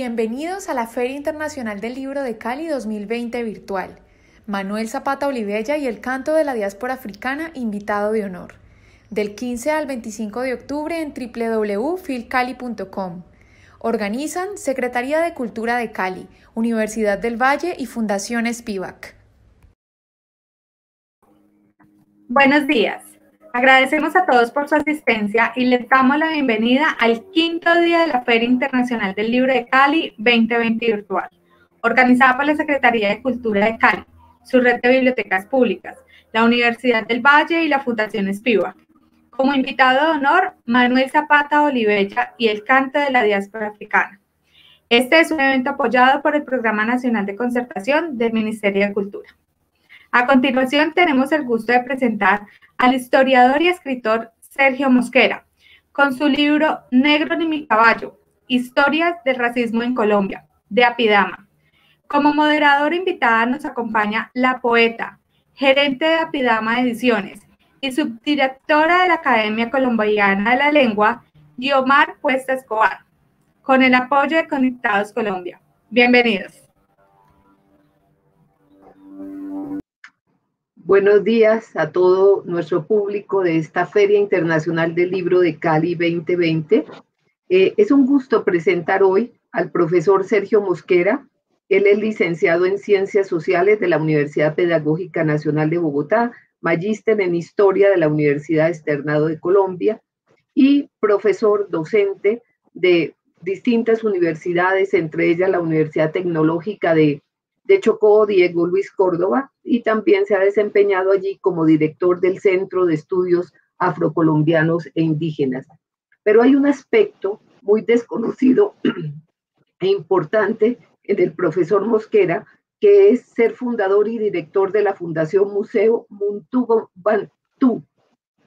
Bienvenidos a la Feria Internacional del Libro de Cali 2020 virtual. Manuel Zapata Olivella y el canto de la diáspora africana invitado de honor. Del 15 al 25 de octubre en www.filcali.com. Organizan Secretaría de Cultura de Cali, Universidad del Valle y Fundación Spivak. Buenos días. Agradecemos a todos por su asistencia y les damos la bienvenida al quinto día de la Feria Internacional del Libro de Cali 2020 virtual, organizada por la Secretaría de Cultura de Cali, su red de bibliotecas públicas, la Universidad del Valle y la Fundación Espiva. Como invitado de honor, Manuel Zapata Olivella y el canto de la diáspora africana. Este es un evento apoyado por el Programa Nacional de Concertación del Ministerio de Cultura. A continuación, tenemos el gusto de presentar al historiador y escritor Sergio Mosquera, con su libro Negro ni mi caballo, Historias del Racismo en Colombia, de Apidama. Como moderador invitada nos acompaña la poeta, gerente de Apidama Ediciones y subdirectora de la Academia Colombiana de la Lengua, Guiomar Puesta Escobar, con el apoyo de Conectados Colombia. Bienvenidos. Buenos días a todo nuestro público de esta Feria Internacional del Libro de Cali 2020. Eh, es un gusto presentar hoy al profesor Sergio Mosquera. Él es licenciado en Ciencias Sociales de la Universidad Pedagógica Nacional de Bogotá, magíster en Historia de la Universidad Externado de Colombia y profesor docente de distintas universidades, entre ellas la Universidad Tecnológica de de Chocó, Diego Luis Córdoba, y también se ha desempeñado allí como director del Centro de Estudios Afrocolombianos e Indígenas. Pero hay un aspecto muy desconocido e importante en el profesor Mosquera, que es ser fundador y director de la Fundación Museo Muntugo Bantu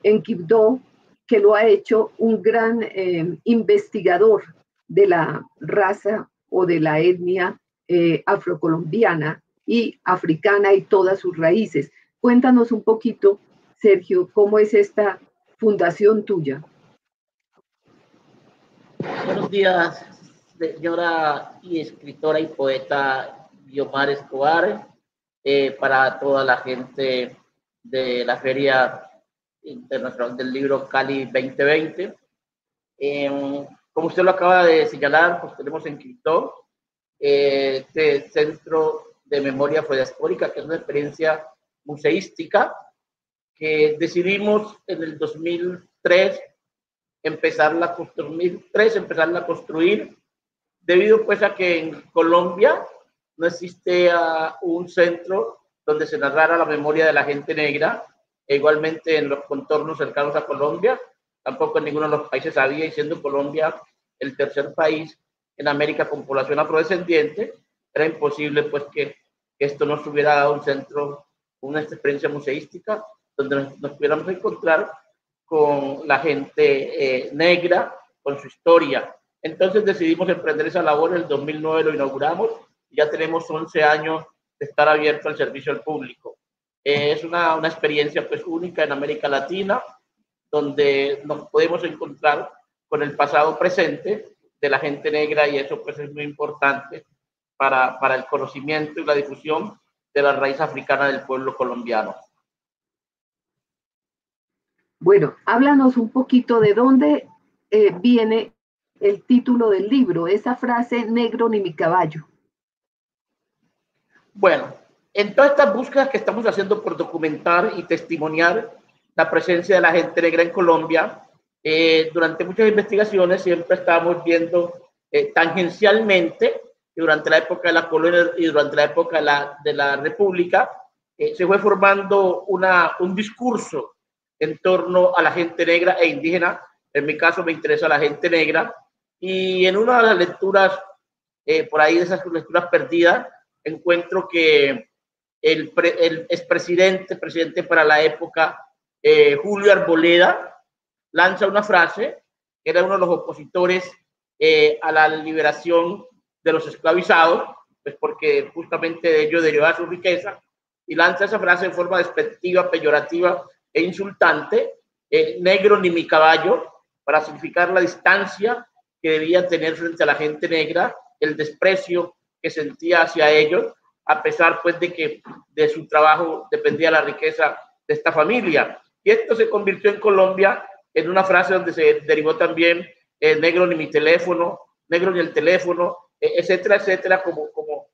en Quibdó, que lo ha hecho un gran eh, investigador de la raza o de la etnia eh, afrocolombiana y africana y todas sus raíces. Cuéntanos un poquito, Sergio, cómo es esta fundación tuya. Buenos días, señora y escritora y poeta Guiomar Escobar, eh, para toda la gente de la Feria Internacional del Libro Cali 2020. Em, como usted lo acaba de señalar, pues tenemos en Quito este centro de memoria diaspórica, que es una experiencia museística que decidimos en el 2003 empezarla a construir, empezarla a construir, debido pues a que en Colombia no existía un centro donde se narrara la memoria de la gente negra, e igualmente en los contornos cercanos a Colombia, tampoco en ninguno de los países había, y siendo Colombia el tercer país en América con población afrodescendiente, era imposible pues que, esto nos hubiera dado un centro, una experiencia museística donde nos, pudiéramos encontrar con la gente eh, negra, con su historia. Entonces decidimos emprender esa labor, en el 2009 lo inauguramos y ya tenemos 11 años de estar abierto al servicio al público. Eh, es una, una experiencia pues única en América Latina, donde nos podemos encontrar con el pasado presente de la gente negra y eso pues es muy importante para, para el conocimiento y la difusión de la raíz africana del pueblo colombiano. Bueno, háblanos un poquito de dónde eh, viene el título del libro, esa frase negro ni mi caballo. Bueno, en todas estas búsquedas que estamos haciendo por documentar y testimoniar la presencia de la gente negra en Colombia, eh, durante muchas investigaciones siempre estábamos viendo eh, tangencialmente que durante la época de la colonia y durante la época de la, de la República eh, se fue formando una, un discurso en torno a la gente negra e indígena. En mi caso me interesa la gente negra. Y en una de las lecturas, por ahí de esas lecturas perdidas, encuentro que el, el expresidente, presidente para la época, Julio Arboleda, lanza una frase, que era uno de los opositores eh, a la liberación de los esclavizados, pues porque justamente de ello derivaba su riqueza, y lanza esa frase en forma despectiva, peyorativa e insultante, eh, negro ni mi caballo, para significar la distancia que debía tener frente a la gente negra el desprecio que sentía hacia ellos, a pesar pues de que de su trabajo dependía la riqueza de esta familia. Y esto se convirtió en Colombia en una frase donde se derivó también eh, negro ni mi teléfono, negro ni el teléfono, e, etcétera, etcétera, como, como,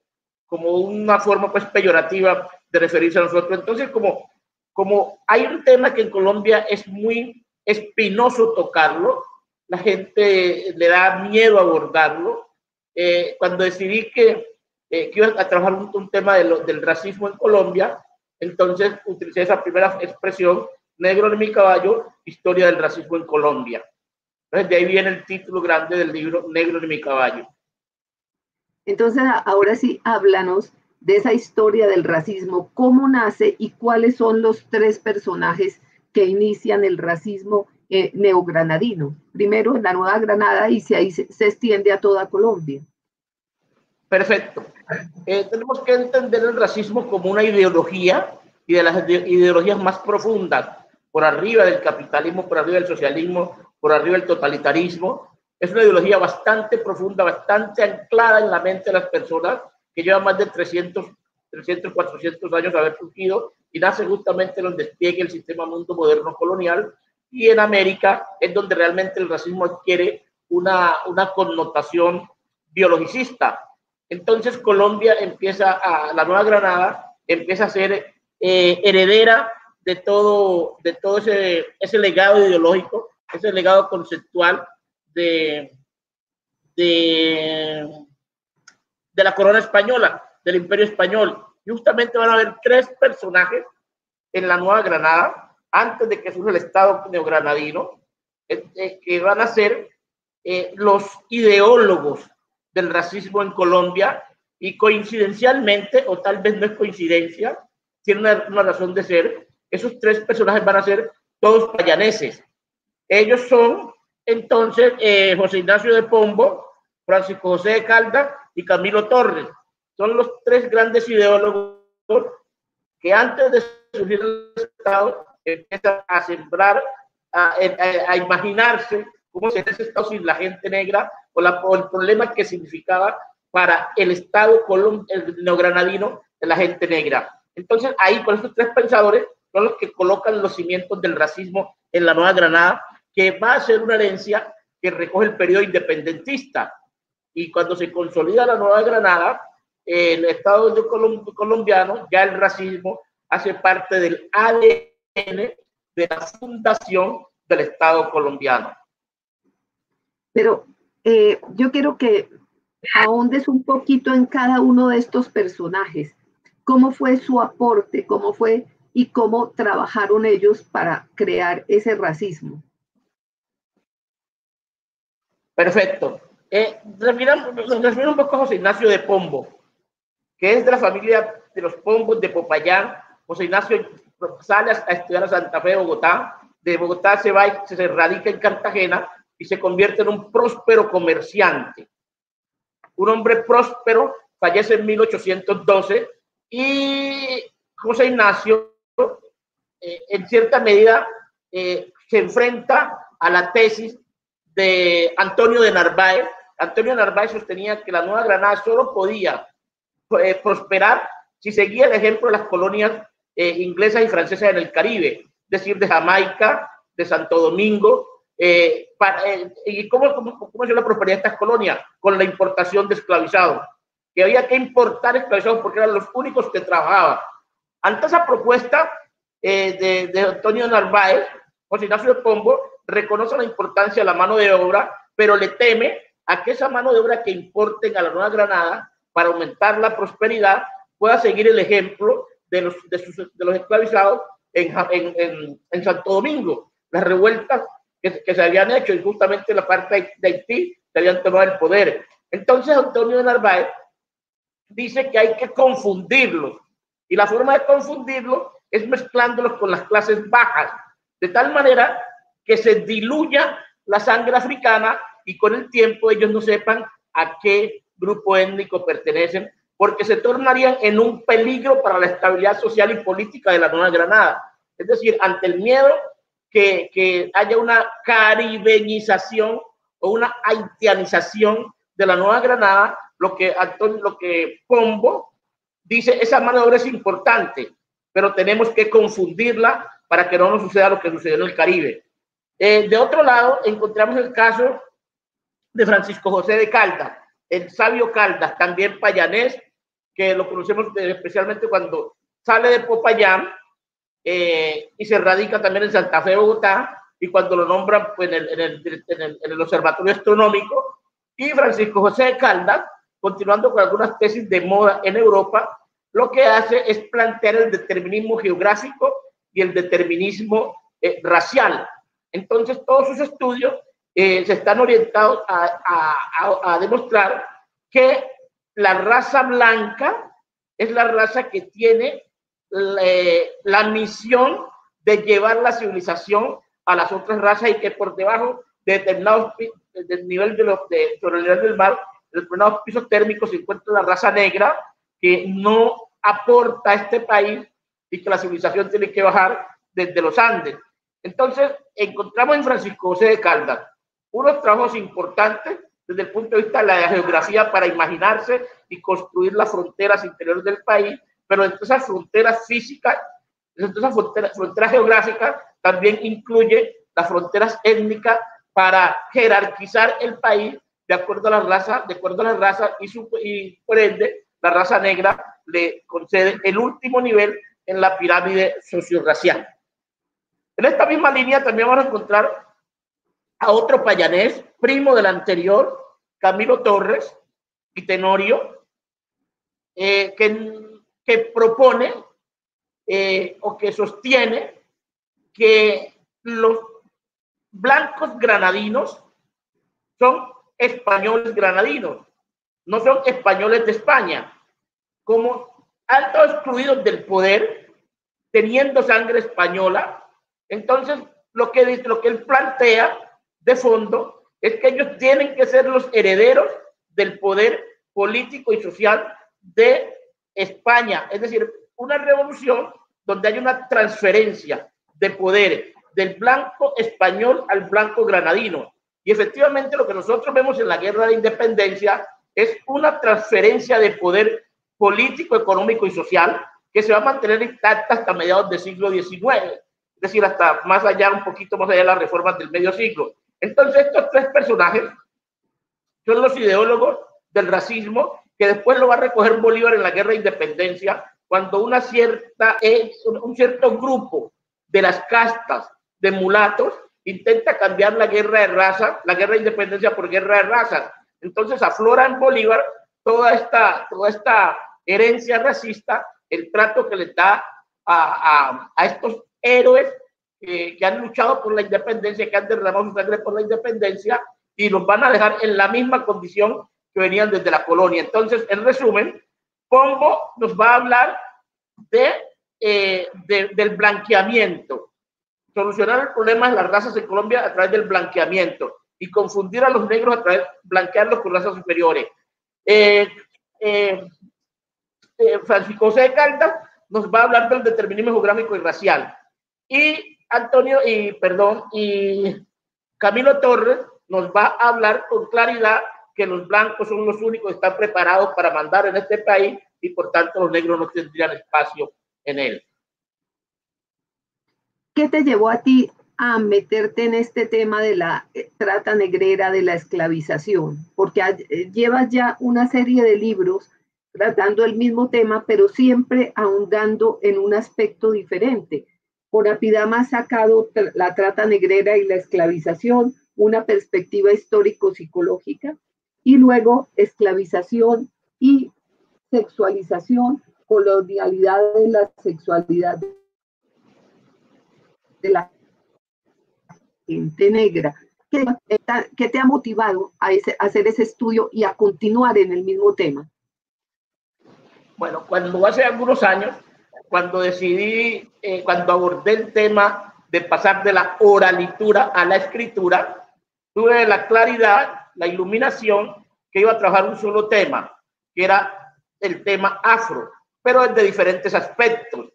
como una forma pues peyorativa de referirse a nosotros. Entonces, como, como hay un tema que en Colombia es muy espinoso tocarlo, la gente le da miedo abordarlo. Eh, cuando decidí que, eh, que, iba a trabajar un, tema del racismo en Colombia, entonces utilicé esa primera expresión, negro en mi caballo, historia del racismo en Colombia. Entonces de ahí viene el título grande del libro, Negro en mi caballo. Entonces, ahora sí, háblanos de esa historia del racismo, cómo nace y cuáles son los tres personajes que inician el racismo eh, neogranadino. Primero en la Nueva Granada y se, ahí se, extiende a toda Colombia. Perfecto. Eh, tenemos que entender el racismo como una ideología y de las ideologías más profundas, por arriba del capitalismo, por arriba del socialismo, por arriba del totalitarismo. Es una ideología bastante profunda, bastante anclada en la mente de las personas, que lleva más de 300, 300 400 años de haber surgido y nace justamente donde despliegue el sistema mundo moderno colonial. Y en América es donde realmente el racismo adquiere una, una connotación biologicista. Entonces Colombia empieza a, la Nueva Granada empieza a ser eh, heredera de todo, de todo ese, ese legado ideológico, ese legado conceptual de, de, de la corona española, del imperio español. justamente van a haber tres personajes en la Nueva Granada, antes de que surja el Estado neogranadino, que van a ser eh, los ideólogos del racismo en Colombia y coincidencialmente, o tal vez no es coincidencia, tiene una, razón de ser, esos tres personajes van a ser todos payaneses. Ellos son entonces José Ignacio de Pombo, Francisco José de Calda y Camilo Torres. Son los tres grandes ideólogos que antes de surgir el Estado empiezan a sembrar, a, imaginarse cómo sería ese Estado sin la gente negra o, la, el problema que significaba para el Estado neogranadino de la gente negra. Entonces, ahí con estos tres pensadores son los que colocan los cimientos del racismo en la Nueva Granada, que va a ser una herencia que recoge el periodo independentista. Y cuando se consolida la Nueva Granada, el Estado colombiano, ya el racismo hace parte del ADN de la fundación del Estado colombiano. Pero eh, yo quiero que ahondes un poquito en cada uno de estos personajes. ¿Cómo fue su aporte? ¿Cómo fue y cómo trabajaron ellos para crear ese racismo? Perfecto. Eh, un poco José Ignacio de Pombo, que es de la familia de los Pombos de Popayán. José Ignacio sale a estudiar a Santa Fe, Bogotá. De Bogotá se va y se radica en Cartagena y se convierte en un próspero comerciante. Un hombre próspero, fallece en 1812 y José Ignacio, eh, en cierta medida, eh, se enfrenta a la tesis de Antonio de Narváez. Antonio de Narváez sostenía que la Nueva Granada solo podía eh, prosperar si seguía el ejemplo de las colonias inglesas y francesas en el Caribe, es decir, de Jamaica, de Santo Domingo, eh, eh, ¿Y cómo, cómo, cómo es la prosperidad de estas colonias? Con la importación de esclavizados. Que había que importar esclavizados porque eran los únicos que trabajaban. Ante esa propuesta eh, de, de, Antonio Narváez, José Ignacio Pombo reconoce la importancia de la mano de obra, pero le teme a que esa mano de obra que importen a la Nueva Granada para aumentar la prosperidad pueda seguir el ejemplo de los, de, sus, de los esclavizados en, en, en, en Santo Domingo. Las revueltas que, se habían hecho y justamente la parte de Haití se habían tomado el poder. Entonces Antonio Narváez dice que hay que confundirlos y la forma de confundirlos es mezclándolos con las clases bajas, de tal manera que se diluya la sangre africana y con el tiempo ellos no sepan a qué grupo étnico pertenecen, porque se tornarían en un peligro para la estabilidad social y política de la Nueva Granada. Es decir, ante el miedo que, haya una caribeñización o una haitianización de la Nueva Granada, lo que, lo que Pombo dice, esa mano de obra es importante, pero tenemos que confundirla para que no nos suceda lo que sucedió en el Caribe. Eh, de otro lado, encontramos el caso de Francisco José de Caldas, el sabio Caldas, también payanés, que lo conocemos especialmente cuando sale de Popayán eh, y se radica también en Santa Fe, Bogotá, y cuando lo nombran pues, en, el, en, el, en, el, Observatorio Astronómico, y Francisco José de Caldas, continuando con algunas tesis de moda en Europa, lo que hace es plantear el determinismo geográfico y el determinismo eh, racial. Entonces, todos sus estudios eh, se están orientados a, a, a, demostrar que la raza blanca es la raza que tiene la, eh, la misión de llevar la civilización a las otras razas y que por debajo de determinados del nivel de los de, sobre el nivel del mar, determinados pisos térmicos se encuentra la raza negra que no aporta a este país y que la civilización tiene que bajar desde los Andes. Entonces, encontramos en Francisco José de Caldas unos trabajos importantes desde el punto de vista de la geografía para imaginarse y construir las fronteras interiores del país, pero entre esas fronteras físicas, entre esas fronteras, fronteras geográficas, también incluye las fronteras étnicas para jerarquizar el país de acuerdo a la raza, de acuerdo a la raza y, su, y por ende la raza negra le concede el último nivel en la pirámide sociorracial. En esta misma línea también vamos a encontrar a otro payanés, primo del anterior, Camilo Torres y Tenorio, eh, que, que, propone eh, o que sostiene que los blancos granadinos son españoles granadinos, no son españoles de España. Como estado excluidos del poder, teniendo sangre española, entonces lo que, lo que él plantea de fondo es que ellos tienen que ser los herederos del poder político y social de España. Es decir, una revolución donde hay una transferencia de poder del blanco español al blanco granadino. Y efectivamente lo que nosotros vemos en la guerra de independencia es una transferencia de poder político, económico y social que se va a mantener intacta hasta mediados del siglo XIX, es decir, hasta más allá, un poquito más allá de las reformas del medio siglo. Entonces, estos tres personajes son los ideólogos del racismo que después lo va a recoger Bolívar en la guerra de independencia, cuando una cierta, un cierto grupo de las castas de mulatos intenta cambiar la guerra de raza, la guerra de independencia por guerra de razas. Entonces aflora en Bolívar toda esta, toda esta herencia racista, el trato que le da a, a, a estos héroes que han luchado por la independencia, que han derramado su sangre por la independencia y los van a dejar en la misma condición que venían desde la colonia. Entonces, en resumen, Pombo nos va a hablar de, eh, de, del blanqueamiento, solucionar el problema de las razas en Colombia a través del blanqueamiento y confundir a los negros a través blanquearlos con razas superiores. Eh, eh, eh Francisco de Caldas nos va a hablar del determinismo geográfico y racial. Y Antonio, y perdón, y Camilo Torres nos va a hablar con claridad que los blancos son los únicos que están preparados para mandar en este país y por tanto los negros no tendrían espacio en él. ¿Qué te llevó a ti a meterte en este tema de la eh, trata negrera, de la esclavización? Porque eh, llevas ya una serie de libros tratando el mismo tema, pero siempre ahondando en un aspecto diferente. Por Apidama ha sacado la trata negrera y la esclavización, una perspectiva histórico-psicológica, y luego esclavización y sexualización, colonialidad de la sexualidad de la gente negra. ¿Qué, te ha motivado a, hacer ese estudio y a continuar en el mismo tema? Bueno, cuando hace algunos años cuando decidí, eh, cuando abordé el tema de pasar de la oralitura a la escritura, tuve la claridad, la iluminación que iba a trabajar un solo tema, que era el tema afro, pero de diferentes aspectos.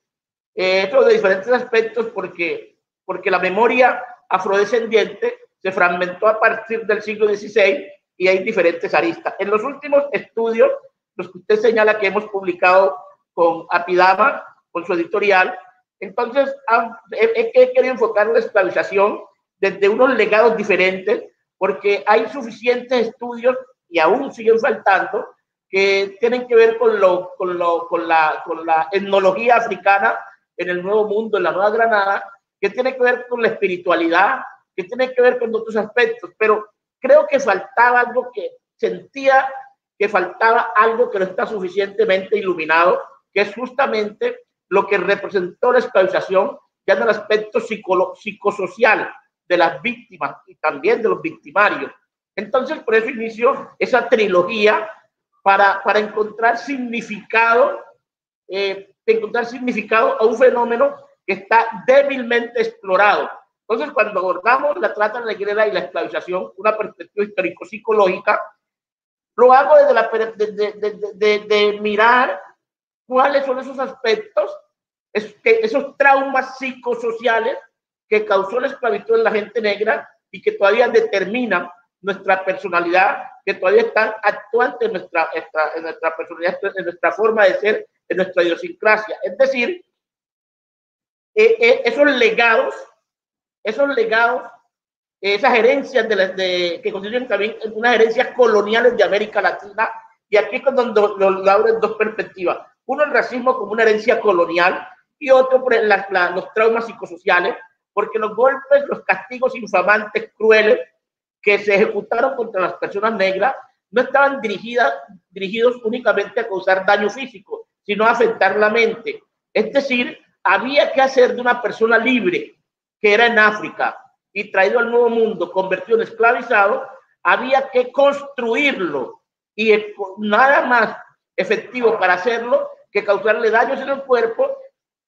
Eh, de diferentes aspectos porque, porque la memoria afrodescendiente se fragmentó a partir del siglo XVI y hay diferentes aristas. En los últimos estudios, los que usted señala que hemos publicado con Apidama, con su editorial, entonces he, querido enfocar la esclavización desde unos legados diferentes, porque hay suficientes estudios y aún siguen faltando que tienen que ver con, lo, con, lo, con, la, con la etnología africana en el Nuevo Mundo, en la Nueva Granada, que tiene que ver con la espiritualidad, que tiene que ver con otros aspectos, pero creo que faltaba algo que sentía que faltaba algo que no está suficientemente iluminado, que es justamente lo que representó la esclavización ya en el aspecto psicosocial de las víctimas y también de los victimarios. Entonces, por eso inició esa trilogía para, para encontrar significado, eh, encontrar significado a un fenómeno que está débilmente explorado. Entonces, cuando abordamos la trata negrera y la esclavización, una perspectiva histórico-psicológica, lo hago desde la, de, de, de, mirar cuáles son esos aspectos, esos traumas psicosociales que causó la esclavitud en la gente negra y que todavía determinan nuestra personalidad, que todavía están actuantes en nuestra, en nuestra personalidad, en nuestra forma de ser, en nuestra idiosincrasia. Es decir, eh, eh, esos legados, esos legados, esas herencias de, de que constituyen también unas herencias coloniales de América Latina, y aquí es donde lo hablo en dos perspectivas. Uno, el racismo como una herencia colonial, y otro, los traumas psicosociales, porque los golpes, los castigos infamantes, crueles, que se ejecutaron contra las personas negras no estaban dirigidas, dirigidos únicamente a causar daño físico, sino a afectar la mente. Es decir, había que hacer de una persona libre, que era en África, y traído al nuevo mundo, convertido en esclavizado, había que construirlo. Y nada más efectivo para hacerlo que causarle daños en el cuerpo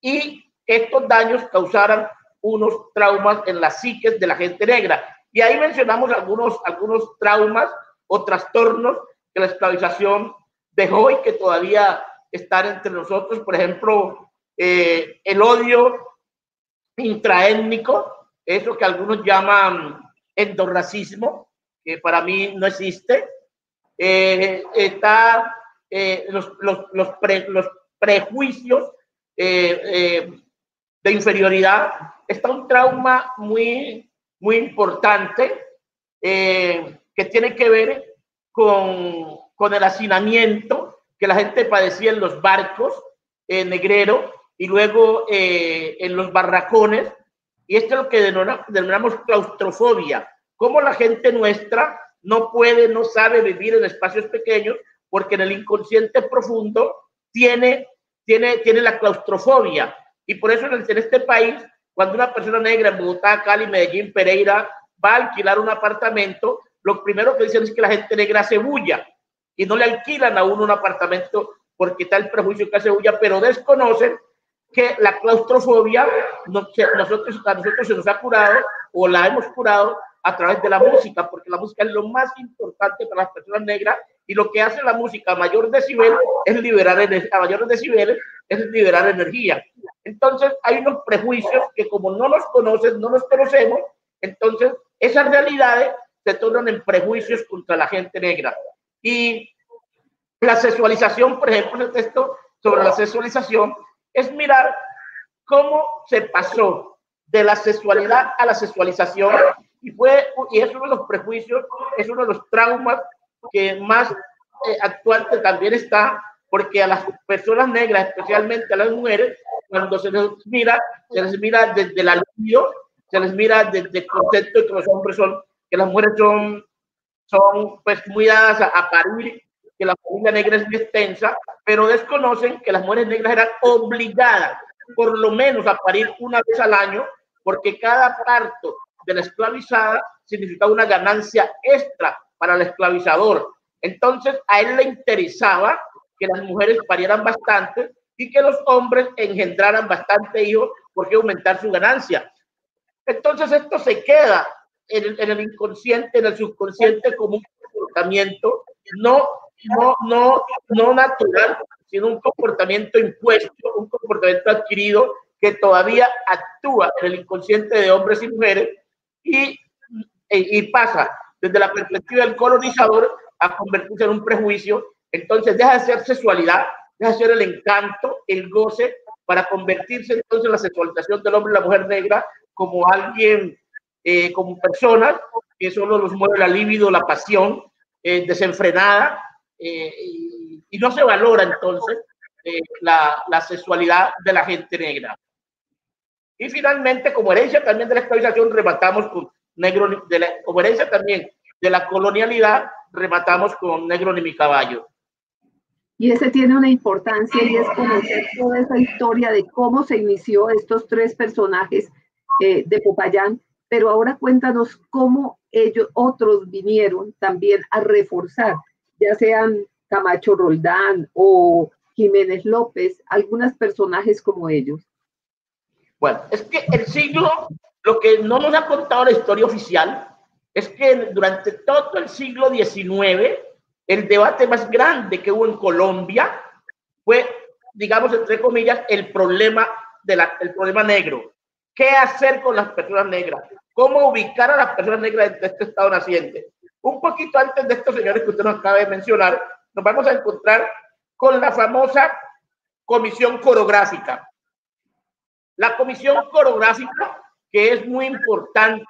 y estos daños causaran unos traumas en las psiques de la gente negra. Y ahí mencionamos algunos, algunos traumas o trastornos que la esclavización dejó y que todavía están entre nosotros. Por ejemplo, eh, el odio intraétnico, eso que algunos llaman endorracismo, que para mí no existe. Eh, está eh, los, los, los, los, prejuicios de inferioridad. Está un trauma muy muy importante eh, que tiene que ver con, con, el hacinamiento que la gente padecía en los barcos en negrero y luego eh, en los barracones. Y esto es lo que denominamos claustrofobia, cómo la gente nuestra no puede, no sabe vivir en espacios pequeños porque en el inconsciente profundo tiene, tiene, tiene la claustrofobia. Y por eso en este país cuando una persona negra en Bogotá, Cali, Medellín, Pereira va a alquilar un apartamento, lo primero que dicen es que la gente negra se bulla y no le alquilan a uno un apartamento porque está el prejuicio que hace bulla, pero desconocen que la claustrofobia nosotros, a nosotros se nos ha curado o la hemos curado a través de la música, porque la música es lo más importante para las personas negras y lo que hace la música a mayor decibel es liberar a mayores decibeles es liberar energía. Entonces hay unos prejuicios que como no nos conocen, no nos conocemos, entonces esas realidades se tornan en prejuicios contra la gente negra. Y la sexualización, por ejemplo, en el texto sobre la sexualización, es mirar cómo se pasó de la sexualidad a la sexualización y fue y es uno de los prejuicios, es uno de los traumas que más eh, actual también está porque a las personas negras, especialmente a las mujeres, cuando se les mira, se les mira desde el alivio, se les mira desde el concepto de que los hombres son, que las mujeres son, son pues muy dadas a, a parir, que la familia negra es extensa, pero desconocen que las mujeres negras eran obligadas por lo menos a parir una vez al año, porque cada parto de la esclavizada significaba una ganancia extra para el esclavizador. Entonces a él le interesaba que las mujeres parieran bastante y que los hombres engendraran bastante hijos porque aumentar su ganancia. Entonces esto se queda en el, inconsciente, en el subconsciente como un comportamiento no, no, no, no natural, sino un comportamiento impuesto, un comportamiento adquirido que todavía actúa en el inconsciente de hombres y mujeres y, y pasa desde la perspectiva del colonizador a convertirse en un prejuicio. Entonces deja de ser sexualidad, deja de ser el encanto, el goce, para convertirse entonces en la sexualización del hombre y la mujer negra como alguien, eh, como personas que solo los mueve la libido, la pasión eh, desenfrenada eh, y, y, no se valora entonces la, la sexualidad de la gente negra. Y finalmente, como herencia también de la esclavización, rematamos con negro, de la, como herencia también de la colonialidad, rematamos con negro ni mi caballo. Y ese tiene una importancia y es conocer toda esa historia de cómo se inició estos tres personajes eh, de Popayán, pero ahora cuéntanos cómo ellos, otros vinieron también a reforzar, ya sean Camacho Roldán o Jiménez López, algunos personajes como ellos. Bueno, es que el siglo, lo que no nos ha contado la historia oficial, es que durante todo el siglo XIX, el debate más grande que hubo en Colombia fue, digamos, entre comillas, el problema, de la, el problema negro. ¿Qué hacer con las personas negras? ¿Cómo ubicar a las personas negras de este estado naciente? Un poquito antes de estos señores que usted nos acaba de mencionar, nos vamos a encontrar con la famosa comisión coreográfica. La comisión coreográfica, que es muy importante,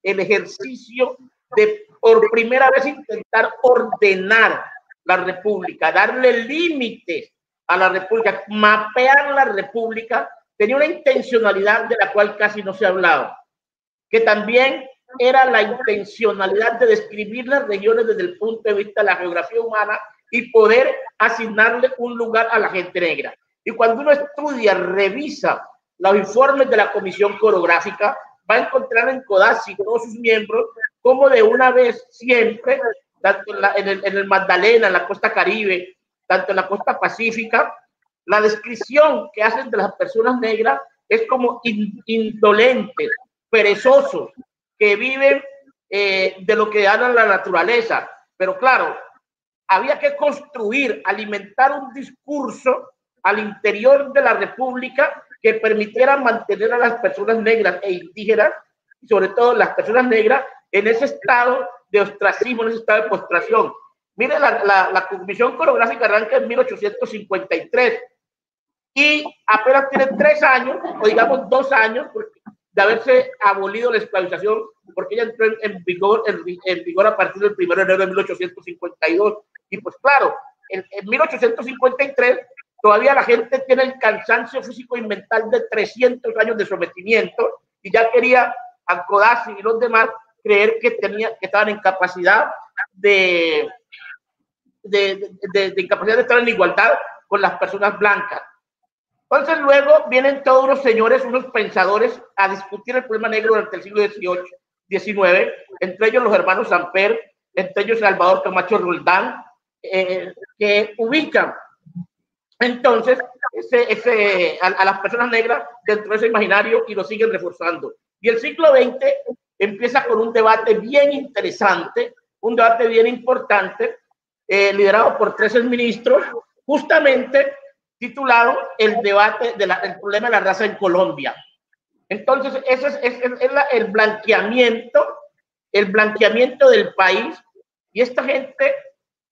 el ejercicio de por primera vez intentar ordenar la república, darle límites a la república, mapear la república, tenía una intencionalidad de la cual casi no se ha hablado, que también era la intencionalidad de describir las regiones desde el punto de vista de la geografía humana y poder asignarle un lugar a la gente negra. Y cuando uno estudia, revisa los informes de la Comisión Coreográfica, va a encontrar en CODASI todos sus miembros como de una vez siempre, tanto en, el, en, el, Magdalena, en la costa caribe, tanto en la costa pacífica, la descripción que hacen de las personas negras es como indolentes, perezosos, que viven eh, de lo que dan a la naturaleza. Pero claro, había que construir, alimentar un discurso al interior de la República que permitiera mantener a las personas negras e indígenas, y sobre todo las personas negras, en ese estado de ostracismo, en ese estado de postración. Mire, la, la, la Comisión Coreográfica arranca en 1853 y apenas tiene tres años, o digamos dos años, de haberse abolido la esclavización, porque ella entró en, vigor, en, vigor a partir del 1 de enero de 1852. Y pues claro, en, en 1853 Todavía la gente tiene el cansancio físico y mental de 300 años de sometimiento y ya quería Ancodazzi y los demás creer que, tenía, que estaban en capacidad de, de, de, incapacidad de estar en igualdad con las personas blancas. Entonces luego vienen todos los señores, unos pensadores, a discutir el problema negro durante el siglo XVIII, XIX, entre ellos los hermanos Samper, entre ellos Salvador Camacho Roldán, eh, que ubican entonces, ese, ese, a, las personas negras dentro de ese imaginario y lo siguen reforzando. Y el siglo XX empieza con un debate bien interesante, un debate bien importante, eh, liderado por tres ministros, justamente titulado El debate del problema de la raza en Colombia. Entonces, ese es, el blanqueamiento, el blanqueamiento del país. Y esta gente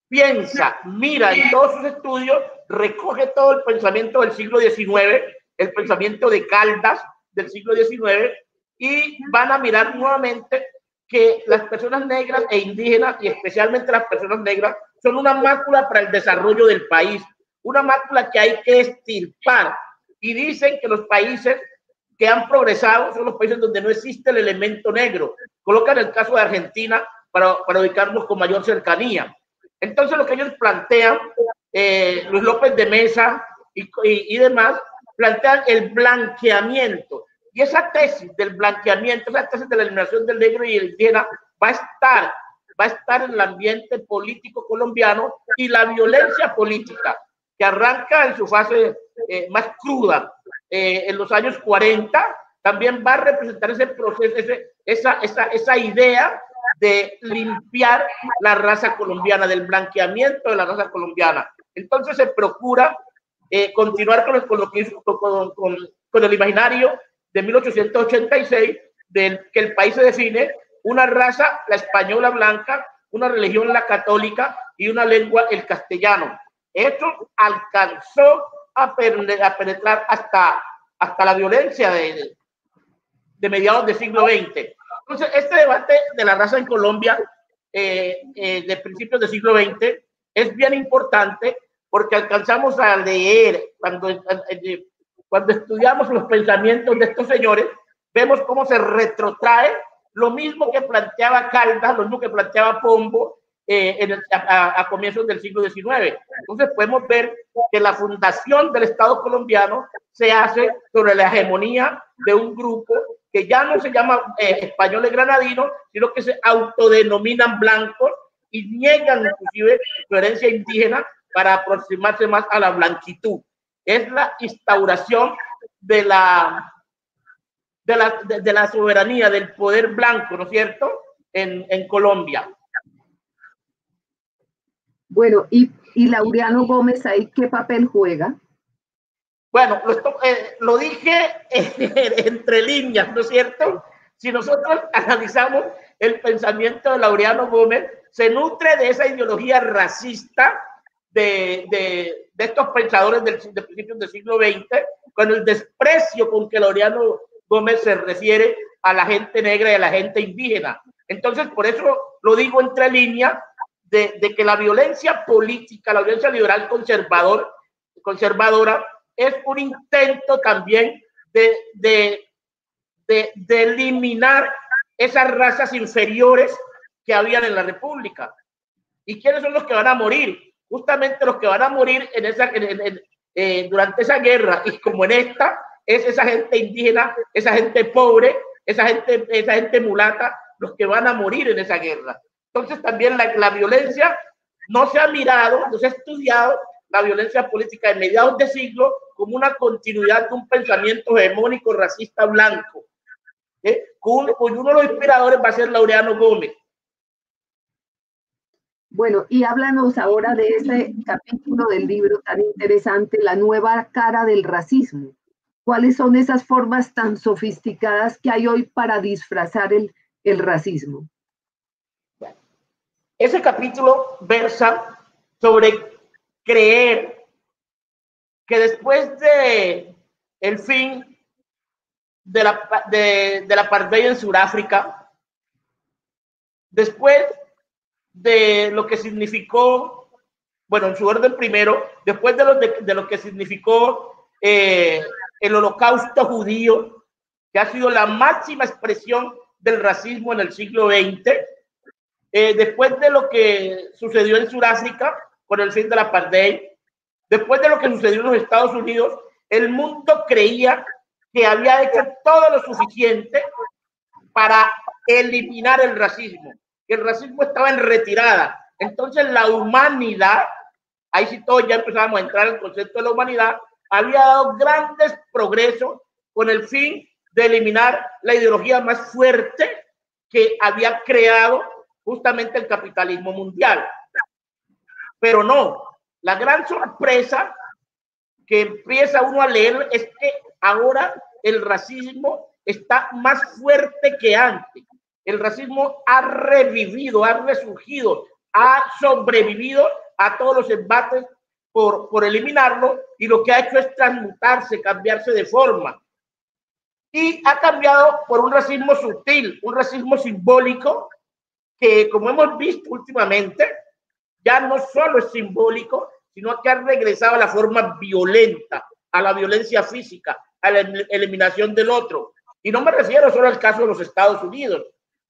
piensa, mira en todos sus estudios, recoge todo el pensamiento del siglo XIX, el pensamiento de Caldas del siglo XIX, y van a mirar nuevamente que las personas negras e indígenas, y especialmente las personas negras, son una mácula para el desarrollo del país, una mácula que hay que estirpar. Y dicen que los países que han progresado son los países donde no existe el elemento negro. Colocan el caso de Argentina para, para ubicarnos con mayor cercanía. Entonces lo que ellos plantean, eh, Luis López de Mesa y, y, y, demás, plantean el blanqueamiento. Y esa tesis del blanqueamiento, esa tesis de la eliminación del negro y el indígena va a estar, va a estar en el ambiente político colombiano y la violencia política que arranca en su fase eh, más cruda eh, en los años 40, también va a representar ese proceso, esa, esa, esa idea de limpiar la raza colombiana, del blanqueamiento de la raza colombiana. Entonces se procura eh, continuar con, lo que hizo, con, el imaginario de 1886, del que el país se define una raza, la española blanca, una religión, la católica, y una lengua, el castellano. Esto alcanzó a, penetrar hasta, hasta la violencia de, de mediados del siglo XX. Entonces, este debate de la raza en Colombia eh, eh, de principios del siglo XX es bien importante porque alcanzamos a leer, cuando, eh, cuando estudiamos los pensamientos de estos señores, vemos cómo se retrotrae lo mismo que planteaba Caldas, lo mismo que planteaba Pombo en a, a, comienzos del siglo XIX. Entonces podemos ver que la fundación del Estado colombiano se hace sobre la hegemonía de un grupo que ya no se llama eh, españoles granadinos, sino que se autodenominan blancos y niegan inclusive su herencia indígena para aproximarse más a la blanquitud. Es la instauración de la, de la, de, la soberanía, del poder blanco, ¿no es cierto?, en, en Colombia. Bueno, y, y Laureano Gómez ahí, ¿qué papel juega? Bueno, lo, eh, lo dije entre líneas, ¿no es cierto? Si nosotros analizamos el pensamiento de Laureano Gómez, se nutre de esa ideología racista de, de, de estos pensadores del, de principios del siglo XX, con el desprecio con que Laureano Gómez se refiere a la gente negra y a la gente indígena. Entonces, por eso lo digo entre líneas, de, que la violencia política, la violencia liberal conservador, conservadora, es un intento también de, de, de, eliminar esas razas inferiores que habían en la República. ¿Y quiénes son los que van a morir? Justamente los que van a morir en esa, eh, durante esa guerra y como en esta, es esa gente indígena, esa gente pobre, esa gente, esa gente mulata, los que van a morir en esa guerra. Entonces también la, la violencia no se ha mirado, no se ha estudiado la violencia política de mediados de siglo como una continuidad de un pensamiento hegemónico racista blanco. ¿eh? Con, uno de los inspiradores va a ser Laureano Gómez. Bueno, y háblanos ahora de ese capítulo del libro tan interesante, La nueva cara del racismo. ¿Cuáles son esas formas tan sofisticadas que hay hoy para disfrazar el, el racismo? Ese capítulo versa sobre creer que después de el fin de la, de, la en Sudáfrica, después de lo que significó, bueno, en su orden primero, después de lo, de, lo que significó eh, el holocausto judío, que ha sido la máxima expresión del racismo en el siglo XX, eh, después de lo que sucedió en Sudáfrica con el fin de la apartheid, Después de lo que sucedió en los Estados Unidos, el mundo creía que había hecho todo lo suficiente para eliminar el racismo, el racismo estaba en retirada. Entonces la humanidad, ahí sí todos ya empezábamos a entrar en el concepto de la humanidad, había dado grandes progresos con el fin de eliminar la ideología más fuerte que había creado justamente el capitalismo mundial. Pero no, la gran sorpresa que empieza uno a leer es que ahora el racismo está más fuerte que antes. El racismo ha revivido, ha resurgido, ha sobrevivido a todos los embates por, por eliminarlo y lo que ha hecho es transmutarse, cambiarse de forma. Y ha cambiado por un racismo sutil, un racismo simbólico que, como hemos visto últimamente, ya no solo es simbólico, sino que ha regresado a la forma violenta, a la violencia física, a la eliminación del otro. Y no me refiero solo al caso de los Estados Unidos,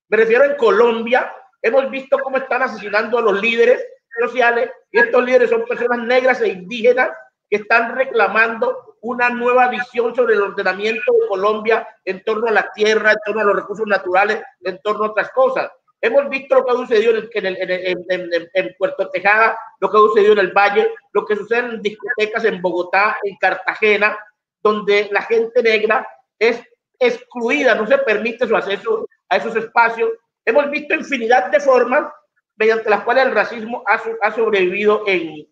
me refiero en Colombia. Hemos visto cómo están asesinando a los líderes sociales y estos líderes son personas negras e indígenas que están reclamando una nueva visión sobre el ordenamiento de Colombia en torno a la tierra, en torno a los recursos naturales, en torno a otras cosas. Hemos visto lo que ha sucedido en, en, en, Puerto Tejada, lo que ha sucedido en el Valle, lo que sucede en discotecas en Bogotá, en Cartagena, donde la gente negra es excluida, no se permite su acceso a esos espacios. Hemos visto infinidad de formas mediante las cuales el racismo ha, ha sobrevivido en,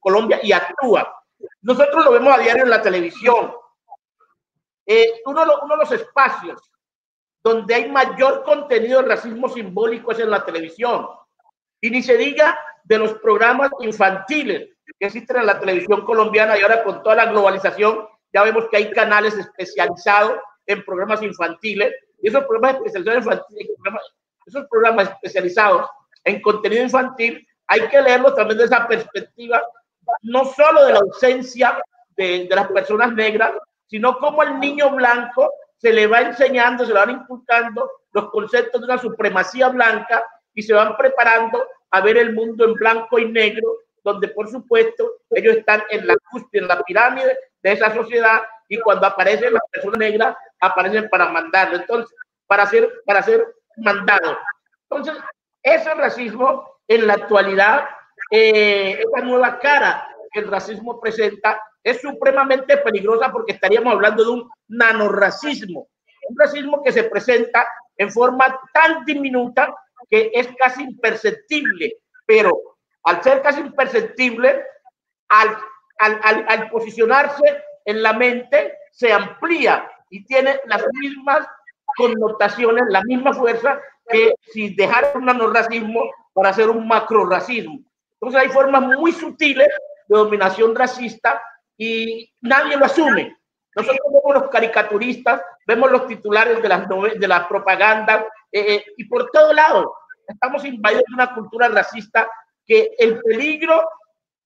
Colombia y actúa. Nosotros lo vemos a diario en la televisión. Eh, uno, uno de los espacios donde hay mayor contenido de racismo simbólico es en la televisión. Y ni se diga de los programas infantiles que existen en la televisión colombiana y ahora con toda la globalización ya vemos que hay canales especializados en programas infantiles y esos programas especializados en esos programas especializados en contenido infantil hay que leerlos también desde esa perspectiva, no solo de la ausencia de, de las personas negras, sino como el niño blanco se le va enseñando, se le van inculcando los conceptos de una supremacía blanca y se van preparando a ver el mundo en blanco y negro, donde por supuesto ellos están en la cúspide, en la pirámide de esa sociedad y cuando aparecen las personas negras aparecen para mandarlo, entonces, para ser, para ser mandado. Entonces, ese racismo en la actualidad, eh, esa nueva cara que el racismo presenta, es supremamente peligrosa porque estaríamos hablando de un nanorracismo, un racismo que se presenta en forma tan diminuta que es casi imperceptible, pero al ser casi imperceptible, al, al, al, posicionarse en la mente, se amplía y tiene las mismas connotaciones, la misma fuerza que si dejara un nanorracismo para hacer un macroracismo. Entonces hay formas muy sutiles de dominación racista y nadie lo asume. Nosotros vemos los caricaturistas, vemos los titulares de las, de las propagandas eh, eh, y por todo lado estamos invadidos de una cultura racista que el peligro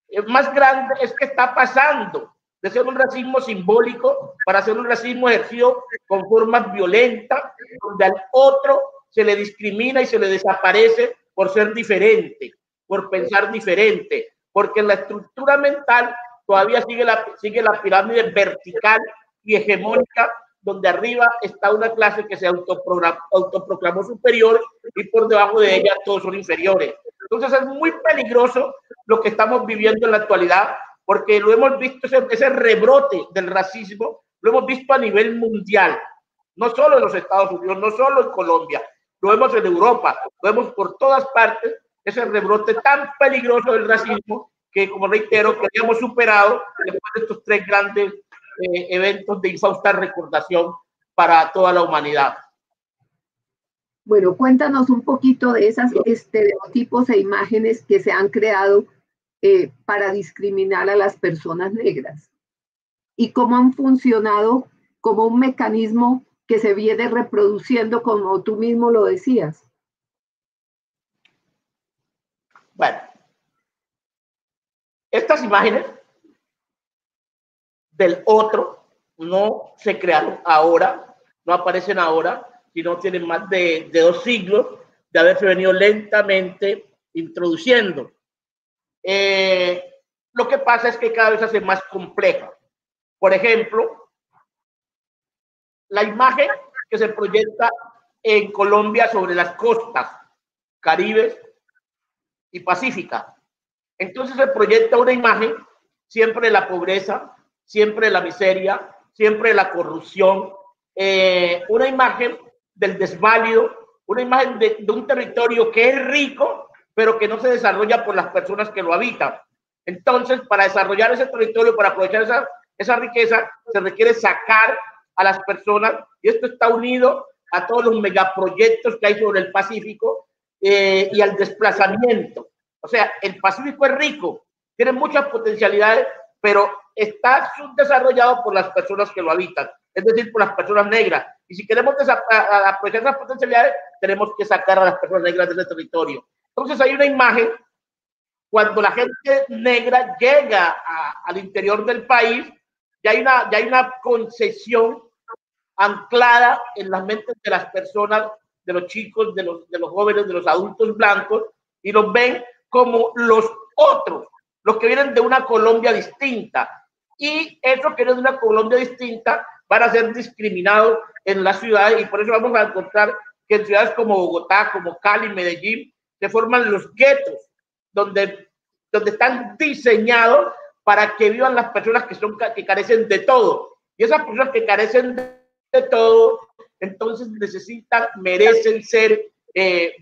eh, más grande es que está pasando de ser un racismo simbólico para ser un racismo ejercido con formas violentas, donde al otro se le discrimina y se le desaparece por ser diferente, por pensar diferente, porque en la estructura mental todavía sigue la, sigue la pirámide vertical y hegemónica, donde arriba está una clase que se autoproclamó superior y por debajo de ella todos son inferiores. Entonces es muy peligroso lo que estamos viviendo en la actualidad, porque lo hemos visto, ese, ese rebrote del racismo, lo hemos visto a nivel mundial, no solo en los Estados Unidos, no solo en Colombia, lo vemos en Europa, lo vemos por todas partes, ese rebrote tan peligroso del racismo que, como reitero, que habíamos superado después de estos tres grandes eh, eventos de infausta recordación para toda la humanidad. Bueno, cuéntanos un poquito de esas estereotipos e imágenes que se han creado eh, para discriminar a las personas negras y cómo han funcionado como un mecanismo que se viene reproduciendo como tú mismo lo decías. Bueno, estas imágenes del otro no se crearon ahora, no aparecen ahora, sino tienen más de, dos siglos de haberse venido lentamente introduciendo. Eh, lo que pasa es que cada vez se hace más compleja. Por ejemplo, la imagen que se proyecta en Colombia sobre las costas caribes y pacíficas. Entonces se proyecta una imagen siempre de la pobreza, siempre de la miseria, siempre de la corrupción, eh, una imagen del desválido, una imagen de, un territorio que es rico, pero que no se desarrolla por las personas que lo habitan. Entonces, para desarrollar ese territorio, para aprovechar esa, riqueza, se requiere sacar a las personas, y esto está unido a todos los megaproyectos que hay sobre el Pacífico eh, y al desplazamiento. O sea, el Pacífico es rico, tiene muchas potencialidades, pero está subdesarrollado por las personas que lo habitan, es decir, por las personas negras. Y si queremos aprovechar esas potencialidades, tenemos que sacar a las personas negras de ese territorio. Entonces hay una imagen cuando la gente negra llega al interior del país, ya hay una, ya hay una concesión anclada en las mentes de las personas, de los chicos, de los, de los jóvenes, de los adultos blancos, y los ven como los otros, los que vienen de una Colombia distinta. Y esos que vienen de una Colombia distinta van a ser discriminados en las ciudades y por eso vamos a encontrar que en ciudades como Bogotá, como Cali, Medellín, se forman los guetos, donde, donde están diseñados para que vivan las personas que, son, que carecen de todo. Y esas personas que carecen de, todo, entonces necesitan, merecen ser eh,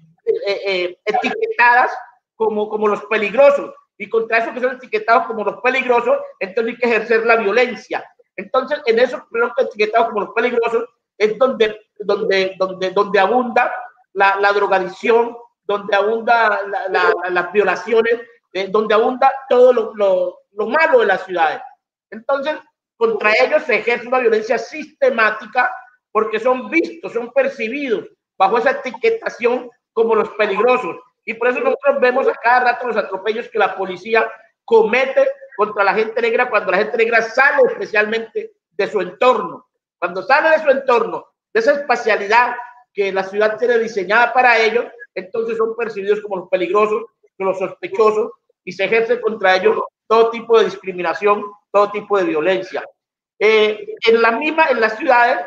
eh, eh, etiquetadas como, como los peligrosos. Y contra esos que son etiquetados como los peligrosos, entonces hay que ejercer la violencia. Entonces, en esos son etiquetados como los peligrosos, es donde donde, donde, donde abunda la, la drogadicción, donde abunda las violaciones, eh, donde abunda todo lo, lo, lo malo de las ciudades. Entonces, contra ellos se ejerce una violencia sistemática porque son vistos, son percibidos bajo esa etiquetación como los peligrosos. Y por eso nosotros vemos a cada rato los atropellos que la policía comete contra la gente negra cuando la gente negra sale especialmente de su entorno. Cuando sale de su entorno, de esa espacialidad que la ciudad tiene diseñada para ellos, entonces son percibidos como los peligrosos, como los sospechosos y se ejerce contra ellos todo tipo de discriminación, todo tipo de violencia. Eh, en la misma, en las ciudades,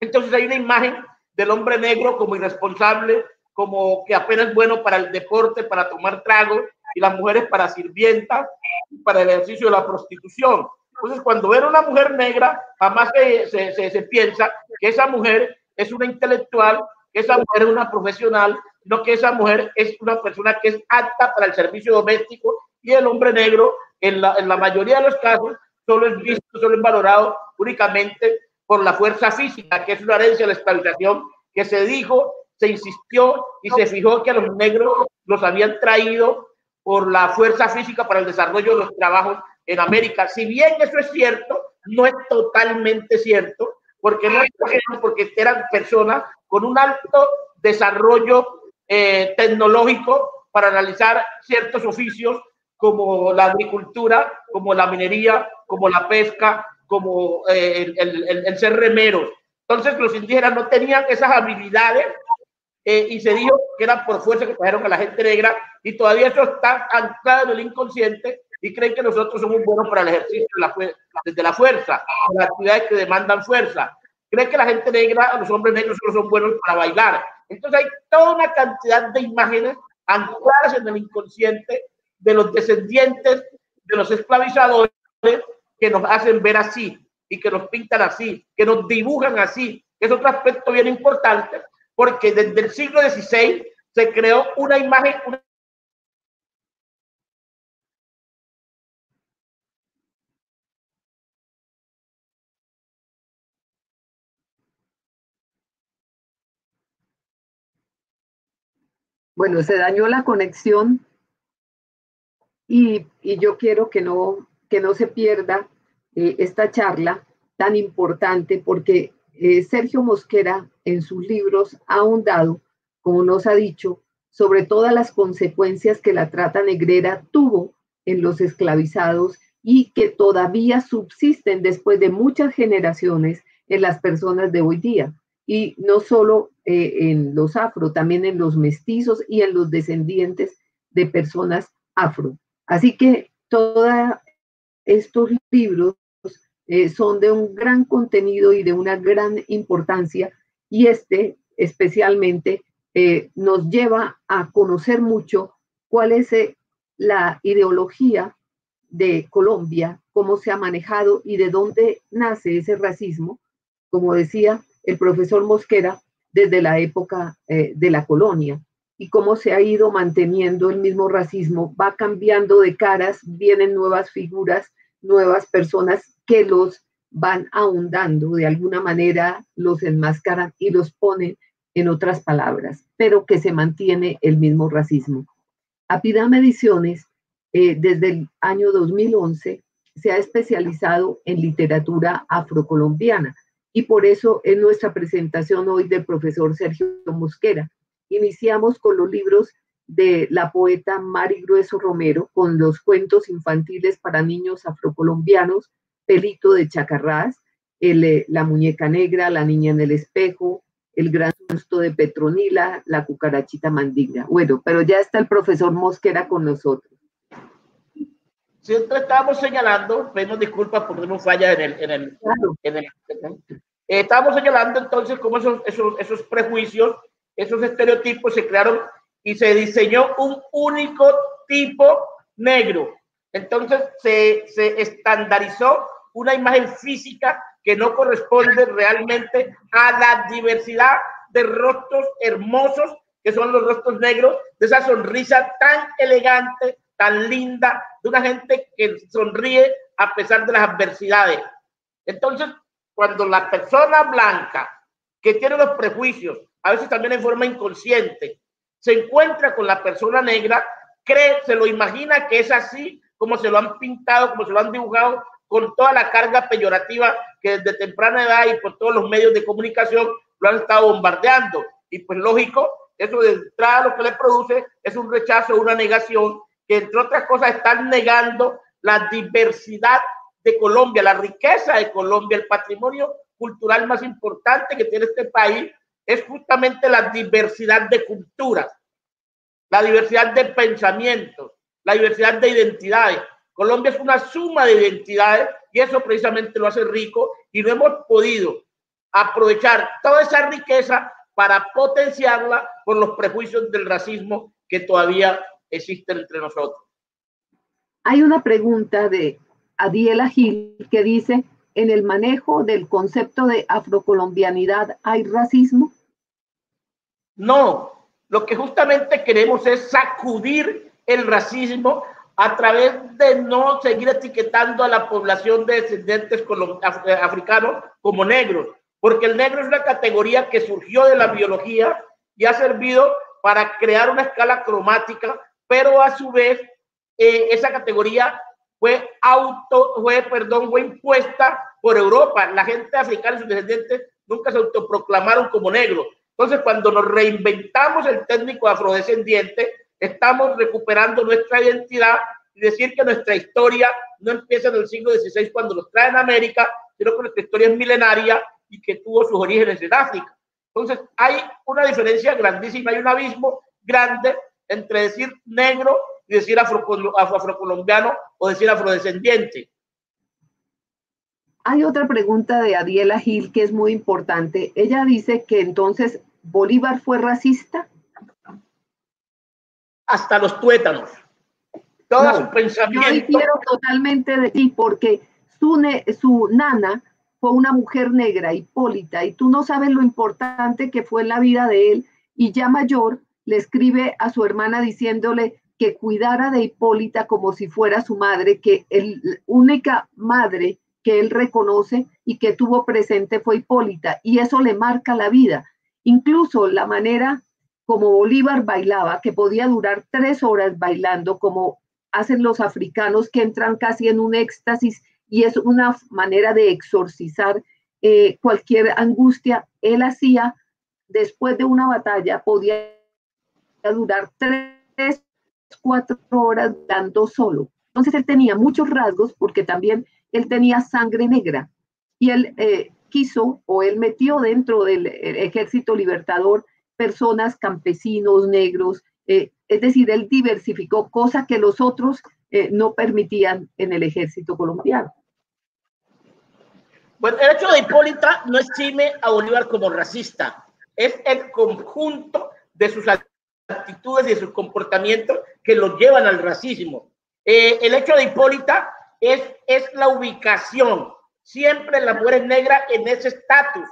entonces hay una imagen del hombre negro como irresponsable, como que apenas es bueno para el deporte, para tomar trago, y las mujeres para sirvientas, para el ejercicio de la prostitución. Entonces, cuando ven a una mujer negra, jamás se, se, se, piensa que esa mujer es una intelectual, que esa mujer es una profesional, no que esa mujer es una persona que es apta para el servicio doméstico y el hombre negro, en la, en la mayoría de los casos, solo es visto, solo es valorado únicamente por la fuerza física, que es una herencia de la estabilización que se dijo, se insistió y se fijó que a los negros los habían traído por la fuerza física para el desarrollo de los trabajos en América. Si bien eso es cierto, no es totalmente cierto, porque no porque eran personas con un alto desarrollo eh, tecnológico para analizar ciertos oficios como la agricultura, como la minería, como la pesca, como eh, el, ser remeros. Entonces los indígenas no tenían esas habilidades eh, y se dijo que era por fuerza que trajeron a la gente negra y todavía eso está anclado en el inconsciente y creen que nosotros somos buenos para el ejercicio de la, desde la fuerza, las actividades que demandan fuerza. Creen que la gente negra, los hombres negros solo son buenos para bailar. Entonces hay toda una cantidad de imágenes ancladas en el inconsciente de los descendientes de los esclavizadores que nos hacen ver así y que nos pintan así, que nos dibujan así. Es otro aspecto bien importante porque desde el siglo XVI se creó una imagen, Bueno, se dañó la conexión y, yo quiero que no, que no se pierda eh, esta charla tan importante porque eh, Sergio Mosquera en sus libros ha ahondado, como nos ha dicho, sobre todas las consecuencias que la trata negrera tuvo en los esclavizados y que todavía subsisten después de muchas generaciones en las personas de hoy día. Y no solo eh, en los afro, también en los mestizos y en los descendientes de personas afro. Así que todos estos libros eh, son de un gran contenido y de una gran importancia y este especialmente eh, nos lleva a conocer mucho cuál es eh, la ideología de Colombia, cómo se ha manejado y de dónde nace ese racismo, como decía el profesor Mosquera, desde la época de la colonia y cómo se ha ido manteniendo el mismo racismo, va cambiando de caras, vienen nuevas figuras, nuevas personas que los van ahondando, de alguna manera los enmascaran y los ponen en otras palabras, pero que se mantiene el mismo racismo. Apidam Ediciones, eh, desde el año 2011, se ha especializado en literatura afrocolombiana y por eso en nuestra presentación hoy del profesor Sergio Mosquera, Iniciamos con los libros de la poeta Mari Grueso Romero, con los cuentos infantiles para niños afrocolombianos, Pelito de Chacarrás, eh, La muñeca negra, La niña en el espejo, El gran susto de Petronila, La cucarachita mandinga. Bueno, pero ya está el profesor Mosquera con nosotros. Siempre estamos señalando, pedimos disculpas porque no falla en el... En el, en el, eh, estamos señalando entonces cómo esos, esos, esos prejuicios esos estereotipos se crearon y se diseñó un único tipo negro. Entonces se, se estandarizó una imagen física que no corresponde realmente a la diversidad de rostros hermosos que son los rostros negros, de esa sonrisa tan elegante, tan linda, de una gente que sonríe a pesar de las adversidades. Entonces, cuando la persona blanca que tiene los prejuicios, a veces también en forma inconsciente, se encuentra con la persona negra, cree, se lo imagina que es así, como se lo han pintado, como se lo han dibujado, con toda la carga peyorativa que desde temprana edad y por todos los medios de comunicación lo han estado bombardeando. Y pues lógico, eso de entrada lo que le produce es un rechazo, una negación, que entre otras cosas están negando la diversidad de Colombia, la riqueza de Colombia, el patrimonio cultural más importante que tiene este país es justamente la diversidad de culturas, la diversidad de pensamientos, la diversidad de identidades. Colombia es una suma de identidades y eso precisamente lo hace rico y no hemos podido aprovechar toda esa riqueza para potenciarla por los prejuicios del racismo que todavía existen entre nosotros. Hay una pregunta de Adiela Gil que dice, ¿en el manejo del concepto de afrocolombianidad hay racismo? No, lo que justamente queremos es sacudir el racismo a través de no seguir etiquetando a la población de descendientes africanos como negros, porque el negro es una categoría que surgió de la biología y ha servido para crear una escala cromática, pero a su vez eh, esa categoría fue auto, fue, perdón, fue impuesta por Europa. La gente africana y sus descendientes nunca se autoproclamaron como negros. Entonces, cuando nos reinventamos el técnico afrodescendiente, estamos recuperando nuestra identidad y decir que nuestra historia no empieza en el siglo XVI cuando nos traen a América, sino que nuestra historia es milenaria y que tuvo sus orígenes en África. Entonces, hay una diferencia grandísima, hay un abismo grande entre decir negro y decir afrocolombiano o decir afrodescendiente. Hay otra pregunta de Adiela Gil que es muy importante. Ella dice que entonces Bolívar fue racista. Hasta los tuétanos. Todo su pensamiento. Yo totalmente de ti porque su, su nana fue una mujer negra, Hipólita, y tú no sabes lo importante que fue la vida de él. Y ya mayor le escribe a su hermana diciéndole que cuidara de Hipólita como si fuera su madre, que la única madre que él reconoce y que tuvo presente fue Hipólita, y eso le marca la vida. Incluso la manera como Bolívar bailaba, que podía durar tres horas bailando, como hacen los africanos que entran casi en un éxtasis y es una manera de exorcizar eh, cualquier angustia. Él hacía, después de una batalla, podía durar tres, cuatro horas dando solo. Entonces él tenía muchos rasgos porque también él tenía sangre negra y él eh, quiso o él metió dentro del ejército libertador personas, campesinos, negros, eh, es decir, él diversificó, cosa que los otros no permitían en el ejército colombiano. Bueno, el hecho de Hipólita no exime a Bolívar como racista, es el conjunto de sus actitudes y sus comportamientos que lo llevan al racismo. Eh, el hecho de Hipólita es, es la ubicación, siempre la mujer negra en ese estatus,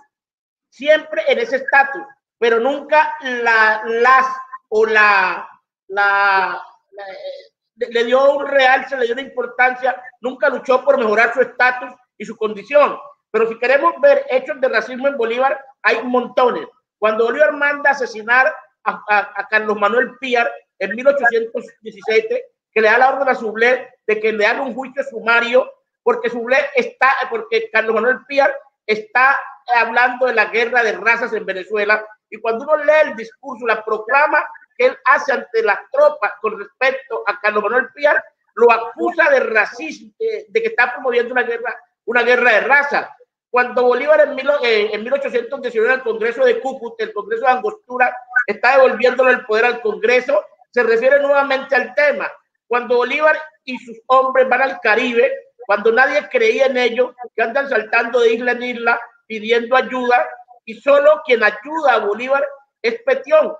siempre en ese estatus, pero nunca la, las o la, la, eh, le dio un real, se le dio una importancia, nunca luchó por mejorar su estatus y su condición. Pero si queremos ver hechos de racismo en Bolívar, hay montones. Cuando Bolívar manda asesinar a, Carlos Manuel Piar en 1817, que le da la orden a Sublet de que le haga un juicio sumario, porque está, porque Carlos Manuel Piar está hablando de la guerra de razas en Venezuela, y cuando uno lee el discurso, la proclama que él hace ante las tropas con respecto a Carlos Manuel Piar, lo acusa de racismo, de que está promoviendo una guerra, una guerra de raza. Cuando Bolívar en, mil, eh, en 1819 el Congreso de Cúcuta, el Congreso de Angostura, está devolviéndole el poder al Congreso, se refiere nuevamente al tema. Cuando Bolívar y sus hombres van al Caribe, cuando nadie creía en ellos, que andan saltando de isla en isla pidiendo ayuda, y solo quien ayuda a Bolívar es Petión.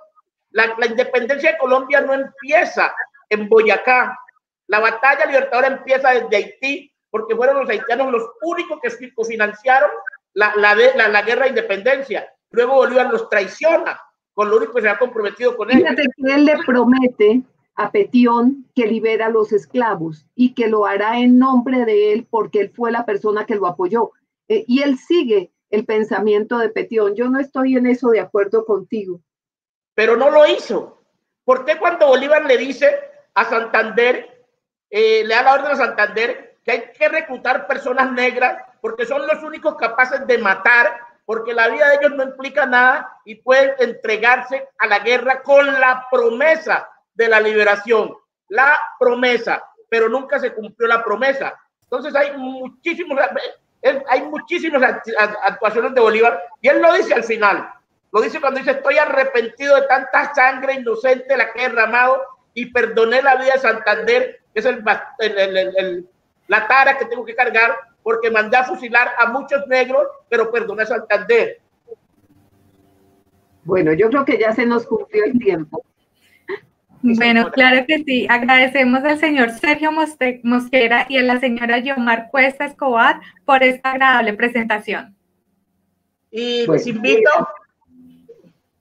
La, la independencia de Colombia no empieza en Boyacá. La batalla libertadora empieza desde Haití porque fueron los haitianos los únicos que financiaron la, la, la, la guerra de independencia. Luego Bolívar los traiciona con lo único que se ha comprometido con él. Fíjate que él le promete a Petión que libera a los esclavos y que lo hará en nombre de él porque él fue la persona que lo apoyó. Eh, y él sigue el pensamiento de Petión. Yo no estoy en eso de acuerdo contigo. Pero no lo hizo. ¿Por qué cuando Bolívar le dice a Santander, eh, le da la orden a Santander que hay que reclutar personas negras porque son los únicos capaces de matar, porque la vida de ellos no implica nada y pueden entregarse a la guerra con la promesa de la liberación? La promesa, pero nunca se cumplió la promesa. Entonces hay muchísimos hay muchísimas actuaciones de Bolívar y él lo dice al final. Lo dice cuando dice, estoy arrepentido de tanta sangre inocente la que he derramado y perdoné la vida de Santander, que es el, la tara que tengo que cargar, porque mandé a fusilar a muchos negros, pero perdoné a Santander. Bueno, yo creo que ya se nos cumplió el tiempo. Bueno, claro que sí. Agradecemos al señor Sergio Mosquera y a la señora Yomar Cuesta Escobar por esta agradable presentación. Y les invito,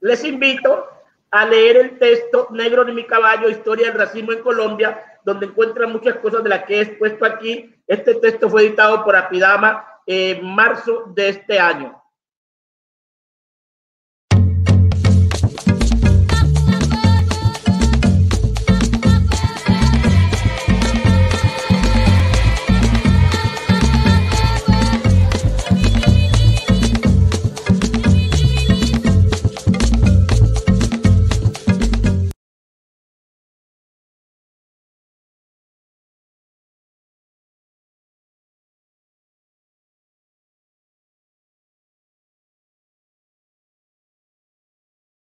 les invito a leer el texto Negro de mi caballo, Historia del Racismo en Colombia, donde encuentran muchas cosas de las que he expuesto aquí. Este texto fue editado por Apidama en marzo de este año.